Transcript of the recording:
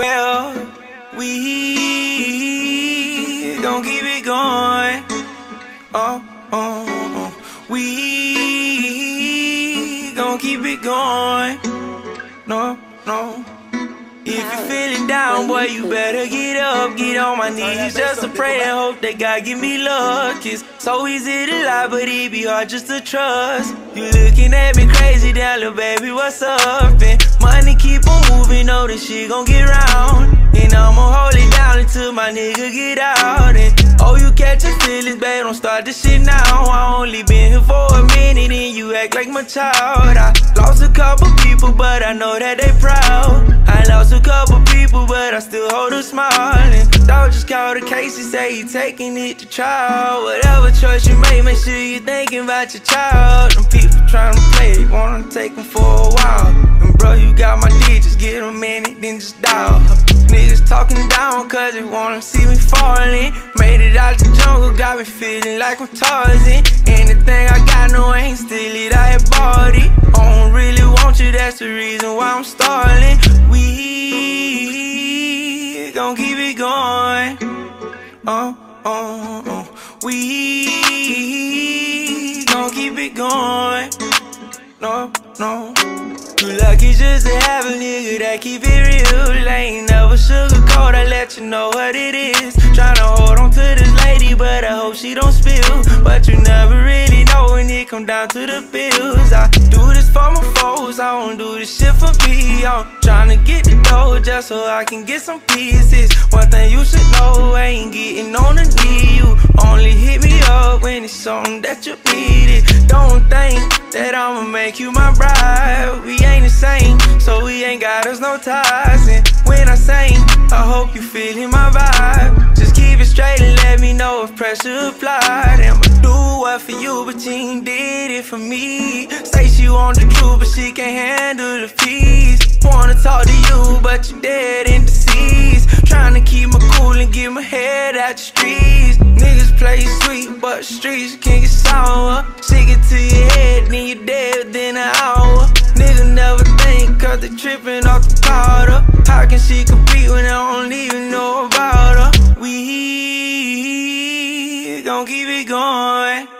Quail. We gon' keep it going. Oh, oh, oh. We gon' keep it going. No, no. If you're feeling down, boy, you better get up, get on my knees just to pray and hope that God give me luck. It's so easy to lie, but it be hard just to trust. You looking at me crazy, down, little baby, what's up? And money keep on moving, know that she gon' get round. And I'ma hold it down until my nigga get out. And oh, you catch catching feelings, babe, don't start this shit now. I only been here for a minute, and you act like my child. I lost a couple people, but I know that they proud. I lost a couple people, but I still hold a smile. And dog just called the case, he say he taking it to trial. Whatever choice you make, make sure you thinking about your child. Them people trying to play, wanna take them for a while. Cause they wanna see me falling. Made it out the jungle, got me feeling like I'm Tarzan. Anything I got, no, I ain't steal it, I had bought it. I don't really want you, that's the reason why I'm stalling. We gon' keep it going. Oh, oh, oh, oh. We gon' keep it going. No, no. You lucky just to have a nigga that keep it real. Ain't never sugarcoat, I let you know what it is. Tryna hold on to this lady, but I hope she don't spill. But you never really know when it come down to the bills. I do this for my foes, I don't do this shit for me. I'm tryna get the dough just so I can get some pieces. One thing you should know, I ain't getting on the knee. You only hit me up when it's something that you needed. Don't think that I'ma make you my bride. We ain't the same, so we ain't got us no ties. And when I sing, I hope you feeling my vibe. Just keep it straight and let me know if pressure applied. I'ma do what for you, but she did it for me. Say she want the truth, but she can't handle the peace. Wanna talk to you, but you dead the seas. Trying to keep my cool and get my head out the streets. Niggas play sweet, but streets can get sour. Shake it to your head, then you dead We gon' keep it going.